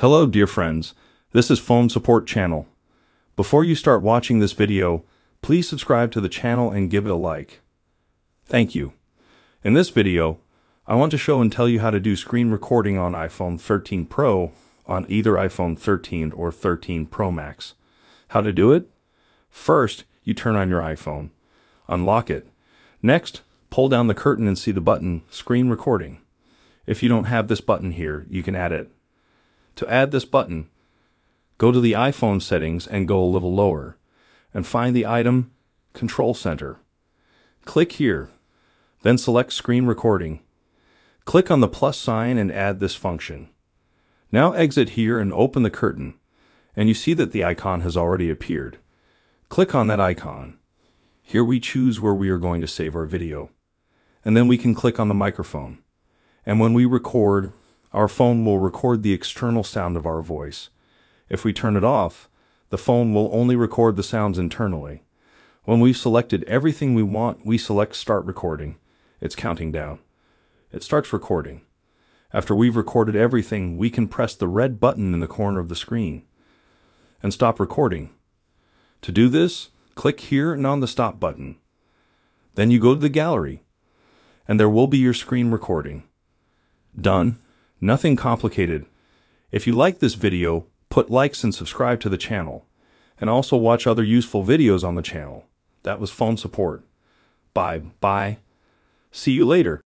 Hello, dear friends. This is Phone Support Channel. Before you start watching this video, please subscribe to the channel and give it a like. Thank you. In this video, I want to show and tell you how to do screen recording on iPhone 13 Pro on either iPhone 13 or 13 Pro Max. How to do it? First, you turn on your iPhone. Unlock it. Next, pull down the curtain and see the button Screen Recording. If you don't have this button here, you can add it. To add this button, go to the iPhone settings and go a little lower, and find the item Control Center. Click here, then select Screen Recording. Click on the plus sign and add this function. Now exit here and open the curtain, and you see that the icon has already appeared. Click on that icon. Here we choose where we are going to save our video. And then we can click on the microphone. And when we record, our phone will record the external sound of our voice. If we turn it off, the phone will only record the sounds internally. When we've selected everything we want, we select Start Recording. It's counting down. It starts recording. After we've recorded everything, we can press the red button in the corner of the screen and stop recording. To do this, click here and on the stop button. Then you go to the gallery, and there will be your screen recording. Done. Nothing complicated. If you like this video, put likes and subscribe to the channel. And also watch other useful videos on the channel. That was phone support. Bye. Bye. See you later.